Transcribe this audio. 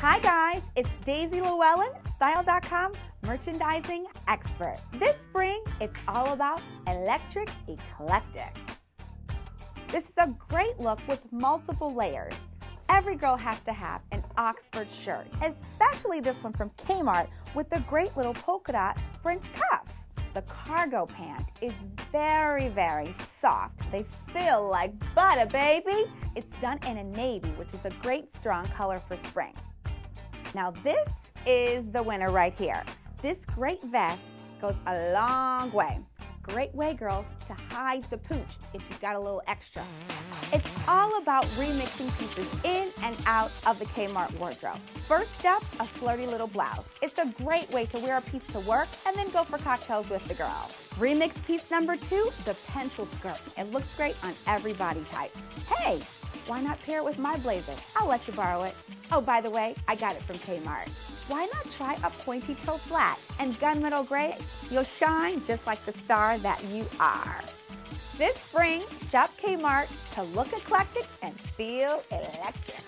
Hi guys, it's Daisy Lewellyn, Style.com merchandising expert. This spring, it's all about electric eclectic. This is a great look with multiple layers. Every girl has to have an Oxford shirt, especially this one from Kmart with the great little polka dot French cuff. The cargo pant is very, very soft. They feel like butter, baby. It's done in a navy, which is a great strong color for spring. Now this is the winner right here. This great vest goes a long way. Great way, girls, to hide the pooch if you've got a little extra. It's all about remixing pieces in and out of the Kmart wardrobe. First up, a flirty little blouse. It's a great way to wear a piece to work and then go for cocktails with the girl. Remix piece number two, the pencil skirt. It looks great on every body type. Hey, why not pair it with my blazer? I'll let you borrow it. Oh, by the way, I got it from Kmart. Why not try a pointy toe flat and gunmetal gray? You'll shine just like the star that you are. This spring, shop Kmart to look eclectic and feel electric.